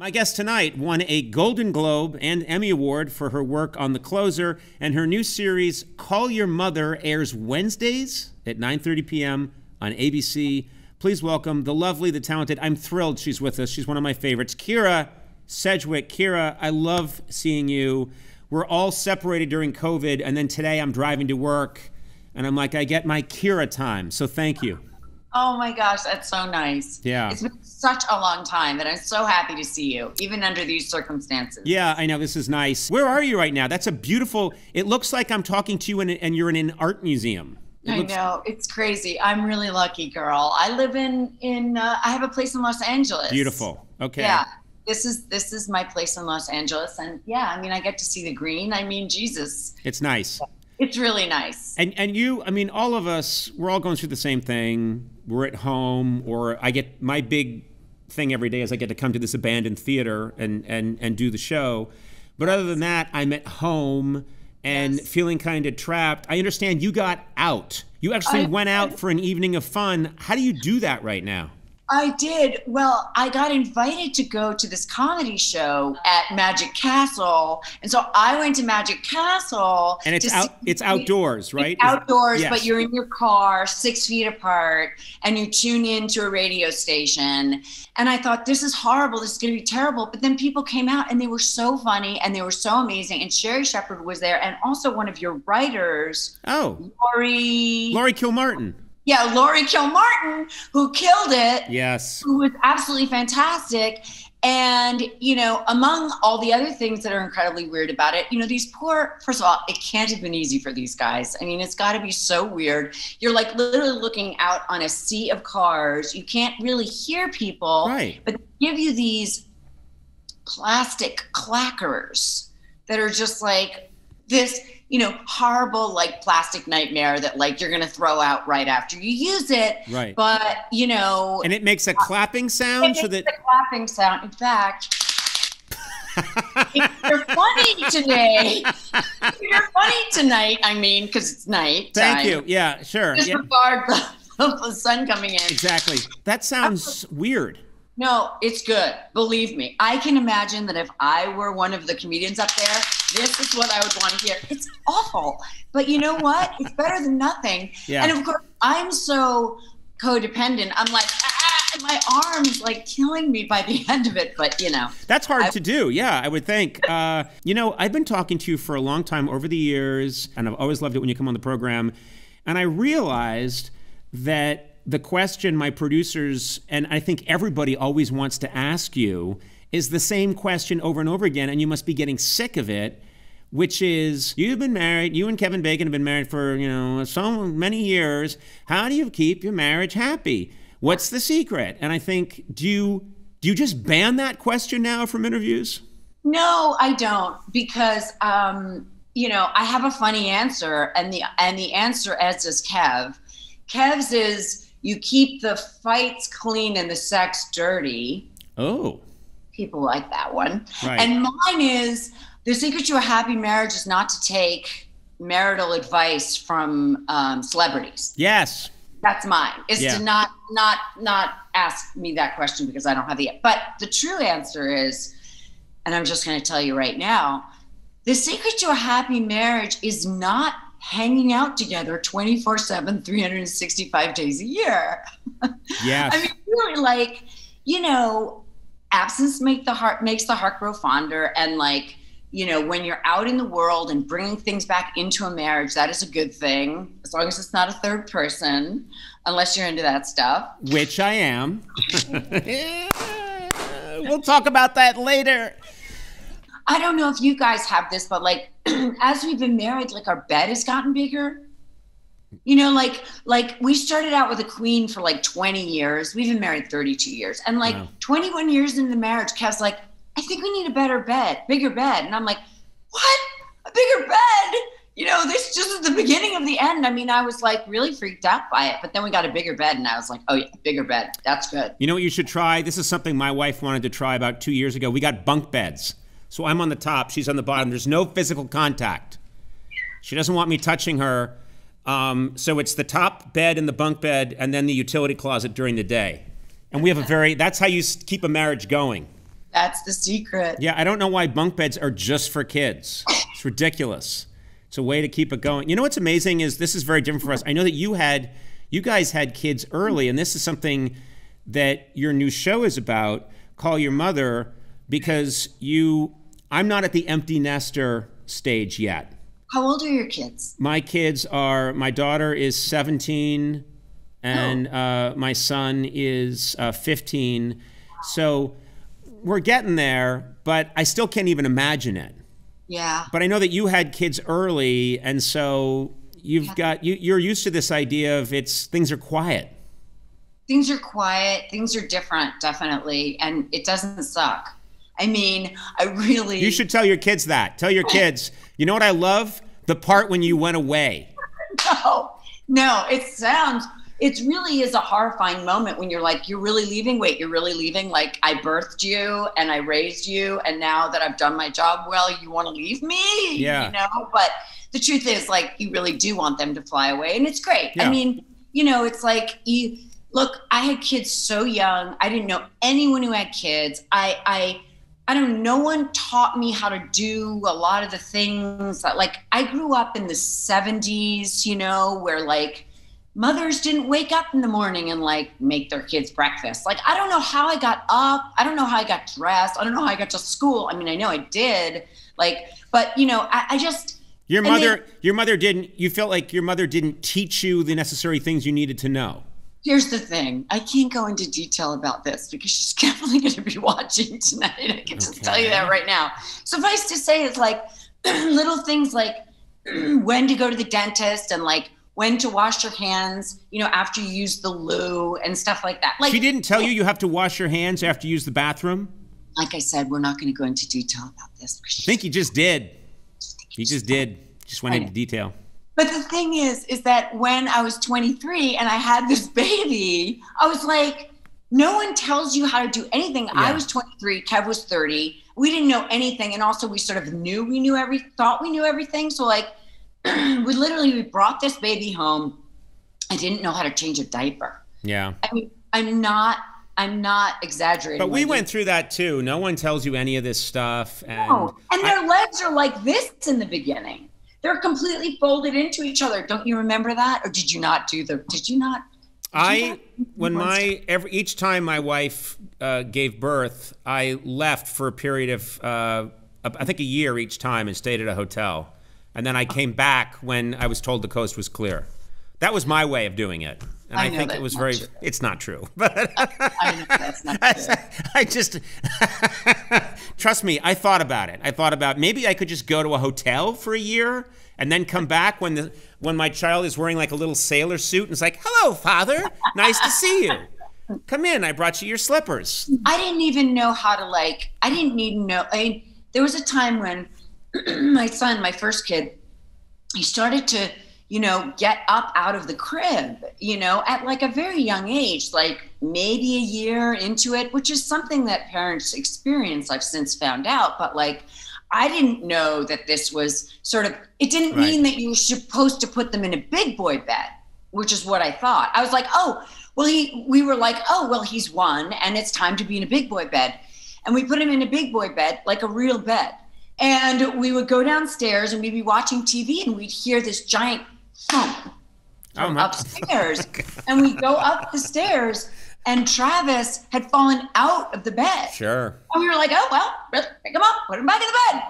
My guest tonight won a Golden Globe and Emmy Award for her work on The Closer, and her new series Call Your Mother airs Wednesdays at 9:30 p.m. on ABC. Please welcome the lovely, the talented. I'm thrilled she's with us. She's one of my favorites, Kyra Sedgwick. Kyra, I love seeing you. We're all separated during COVID, and then today I'm driving to work, and I'm like, I get my Kyra time. So thank you. Oh my gosh, that's so nice. Yeah. It's been such a long time that I'm so happy to see you, even under these circumstances. Yeah, I know. This is nice. Where are you right now? That's a beautiful, it looks like I'm talking to you and, and you're in an art museum. It I looks- know it's crazy. I'm really lucky, girl. I live in in. Uh, I have a place in Los Angeles. Beautiful. Okay. Yeah. This is this is my place in Los Angeles, and yeah, I mean, I get to see the green. I mean, Jesus, It's nice. it's really nice. And and you, I mean, all of us, we're all going through the same thing. We're at home, or I get my big thing every day is I get to come to this abandoned theater and and and do the show. But other than that, I'm at home and Yes. feeling kind of trapped. I understand you got out. You actually I- went out for an evening of fun. How do you do that right now? I did. Well, I got invited to go to this comedy show at Magic Castle, and so I went to Magic Castle. And it's out, it's outdoors, right? It's outdoors, Yes. but you're in your car, six feet apart, and you tune into a radio station. And I thought, this is horrible. This is going to be terrible. But then people came out, and they were so funny, and they were so amazing. And Sherri Shepherd was there, and also one of your writers, Oh, Lori. Laurie Kilmartin. Yeah, Laurie Kilmartin, who killed it Yes. who was absolutely fantastic. And, you know, among all the other things that are incredibly weird about it, you know, these poor, first of all, it can't have been easy for these guys. I mean, it's got to be so weird. You're like literally looking out on a sea of cars. You can't really hear people, Right. but they give you these plastic clackers that are just like this, you know, horrible, like plastic nightmare that like you're going to throw out right after you use it. Right. But, you know, And it makes a clapping sound so it that makes a clapping sound. In fact, you're funny today. You're funny tonight. I mean, because it's night. Thank you. Yeah, sure. Yeah, Disregard the, the sun coming in. exactly. That sounds weird. No, it's good. Believe me. I can imagine that if I were one of the comedians up there, this is what I would want to hear. It's awful. But you know what? It's better than nothing. Yeah. And of course, I'm so codependent. I'm like, ah, my arm's like killing me by the end of it. But you know, That's hard I- to do. Yeah, I would think. Uh, you know, I've been talking to you for a long time over the years, and I've always loved it when you come on the program. And I realized that the question my producers and I think everybody always wants to ask you is the same question over and over again, and you must be getting sick of it. Which is, you've been married, you and Kevin Bacon have been married for, you know, so many years. How do you keep your marriage happy? What's the secret? And I think, do you do you just ban that question now from interviews? No, I don't because um, you know I have a funny answer, and the and the answer as is Kev. Kev's is you keep the fights clean and the sex dirty. Oh, People like that one. Right. And mine is the secret to a happy marriage is not to take marital advice from um, celebrities. yes. That's mine. Is Yeah. to not not not ask me that question because I don't have the. But the true answer is, and I'm just going to tell you right now, the secret to a happy marriage is not hanging out together 24 7 365 days a year Yeah. i mean really like you know absence make the heart makes the heart grow fonder and like you know when you're out in the world and bringing things back into a marriage that is a good thing as long as it's not a third person unless you're into that stuff Which I am. we'll talk about that later. i don't know if you guys have this but like as we've been married like our bed has gotten bigger you know like like we started out with a queen for like 20 years we've been married 32 years and like Wow. 21 years into the marriage kev's like i think we need a better bed bigger bed and i'm like what a bigger bed you know this just is the beginning of the end i mean i was like really freaked out by it but then we got a bigger bed and i was like oh yeah bigger bed that's good You know what you should try? This is something my wife wanted to try about two years ago. We got bunk beds. So I'm on the top, she's on the bottom. There's no physical contact. She doesn't want me touching her. Um, so it's the top bed and the bunk bed, and then the utility closet during the day. And we have a very, that's how you keep a marriage going. That's the secret. Yeah, I don't know why bunk beds are just for kids. It's ridiculous. It's a way to keep it going. You know what's amazing is this is very different for us. I know that you had, you guys had kids early, and this is something that your new show is about. Call your mother because you. I'm not at the empty nester stage yet. How old are your kids? My kids are. My daughter is 17, and Oh. uh, my son is uh, 15. So we're getting there, but I still can't even imagine it. Yeah. But I know that you had kids early, and so you've got you, you're used to this idea of it's things are quiet. Things are quiet, things are different, definitely, and it doesn't suck. I mean, I really You should tell your kids that. Tell your kids, you know what I love? The part when you went away. no, no, it sounds it really is a horrifying moment when you're like, you're really leaving. Wait, you're really leaving? Like I birthed you and I raised you, and now that I've done my job well, you want to leave me? Yeah. You know, but the truth is, like, you really do want them to fly away, and it's great. Yeah. I mean, you know, it's like you look. I had kids so young. I didn't know anyone who had kids. I I. I don't no one taught me how to do a lot of the things that like I grew up in the 70s, you know, where like mothers didn't wake up in the morning and like make their kids breakfast. Like I don't know how I got up. I don't know how I got dressed. I don't know how I got to school. I mean, I know I did. Like, but you know, I, I just Your mother, then- your mother didn't. You felt like your mother didn't teach you the necessary things you needed to know. Here's the thing. I can't go into detail about this because she's definitely going to be watching tonight. I can just tell you that right now. Suffice to say, it's like little things like when to go to the dentist and like when to wash your hands, you know, after you use the loo and stuff like that. Like She didn't tell you you have to wash your hands after you use the bathroom. like I said, we're not going to go into detail about this. I think you just did. You just did. Just went into detail. But the thing is, is that when I was 23 and I had this baby, I was like, no one tells you how to do anything. I was 23, Kev was 30. We didn't know anything. And also we sort of knew we knew every thought we knew everything. So like we literally we brought this baby home. I didn't know how to change a diaper. Yeah. I mean, I'm not I'm not exaggerating. But we went through that too. No one tells you any of this stuff. And No. And I- their legs are like this in the beginning. They're completely folded into each other. Don't you remember that? Or did you not do the did you not I when my every each time my wife uh, gave birth, I left for a period of uh, I think a year each time and stayed at a hotel, and then I came back when I was told the coast was clear. That was my way of doing it, and I I, think it was very. true. It's not true, but I know that's not true. I just trust me. I thought about it. I thought about maybe I could just go to a hotel for a year and then come back when the when my child is wearing like a little sailor suit and it's like, "Hello, father. Nice to see you. Come in. I brought you your slippers." I didn't even know how to like. I didn't even know. I mean, there was a time when my son, my first kid, he started to, you know, get up out of the crib. You know, at like a very young age, like maybe a year into it, which is something that parents experience. I've since found out, but like. I didn't know that this was sort of, it didn't Right. mean that you were supposed to put them in a big boy bed, which is what I thought. I was like, oh, well, he, we were like, oh, well, he's one and it's time to be in a big boy bed. And we put him in a big boy bed, like a real bed. And we would go downstairs and we'd be watching TV and we'd hear this giant thump Oh upstairs. and we go up the stairs and Travis had fallen out of the bed. Sure. And we were like, oh, well, pick him up, put him back in the bed.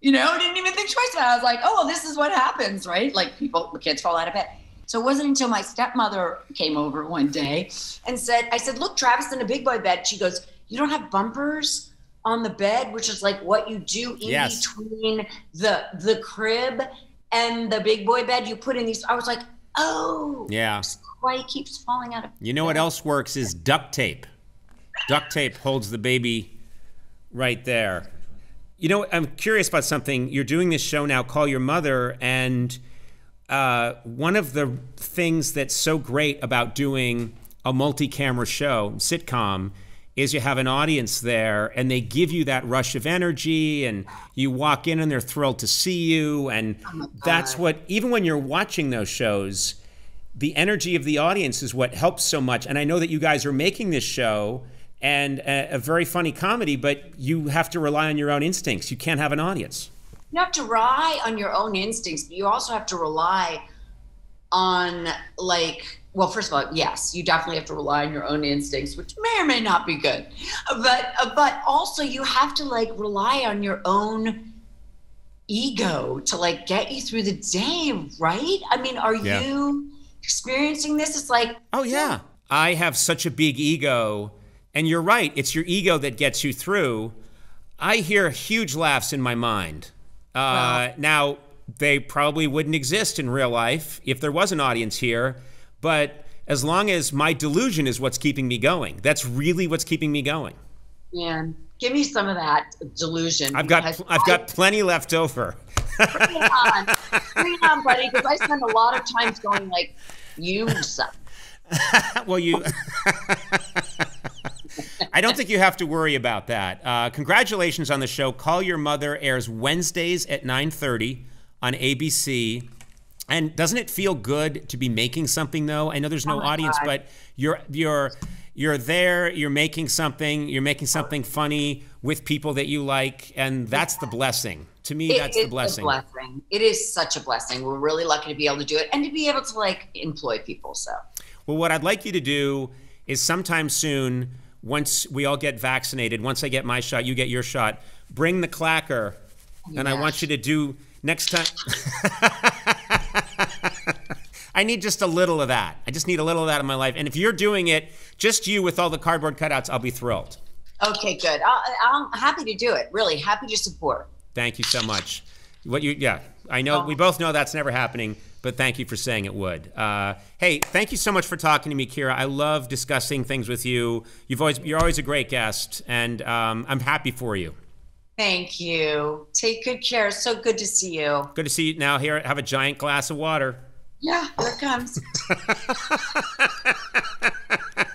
You know, didn't even think twice about it. I was like, oh, well, this is what happens, right? Like people, the kids fall out of bed. So it wasn't until my stepmother came over one day and said, I said, look, Travis in a big boy bed. She goes, you don't have bumpers on the bed, which is like what you do in Yes. between the the crib and the big boy bed. You put in these. I was like, oh, Yeah. why he keeps falling out of. You know what else works is duct tape. Duct tape holds the baby right there. You know, I'm curious about something. You're doing this show now, Call Your Mother, and uh, one of the things that's so great about doing a multi camera show, sitcom, is you have an audience there and they give you that rush of energy and you walk in and they're thrilled to see you. And oh that's what, even when you're watching those shows, the energy of the audience is what helps so much. And I know that you guys are making this show and a, a very funny comedy, but you have to rely on your own instincts. You can't have an audience. You have to rely on your own instincts, but you also have to rely on like well first of all yes you definitely have to rely on your own instincts which may or may not be good but but also you have to like rely on your own ego to like get you through the day right i mean are yeah. you experiencing this it's like oh yeah i have such a big ego and you're right it's your ego that gets you through i hear huge laughs in my mind uh, wow. now they probably wouldn't exist in real life if there was an audience here. But as long as my delusion is what's keeping me going, that's really what's keeping me going. Man, give me some of that delusion. I've got I've I, got plenty left over. bring it on, bring it on, buddy. Because I spend a lot of times going like, "You suck." well, you. I don't think you have to worry about that. Uh, congratulations on the show. Call Your Mother airs Wednesdays at 9:30 on ABC. And doesn't it feel good to be making something though? I know there's no oh audience, God. but you're you're you're there, you're making something, you're making something funny with people that you like, and that's the blessing. To me, it that's the blessing. blessing. It is such a blessing. We're really lucky to be able to do it and to be able to like employ people. So Well, what I'd like you to do is sometime soon, once we all get vaccinated, once I get my shot, you get your shot, bring the clacker, and I want you to do Next time. I need just a little of that. I just need a little of that in my life. And if you're doing it, just you with all the cardboard cutouts, I'll be thrilled. Okay, good. i am happy to do it. Really happy to support. Thank you so much. What you? Yeah, I know. Oh. We both know that's never happening, but thank you for saying it would. Uh, hey, thank you so much for talking to me, Kyra. I love discussing things with you. You've always you're always a great guest, and um, I'm happy for you. Thank you. Take good care. So good to see you. Good to see you. Now, here, have a giant glass of water. Yeah, here it comes.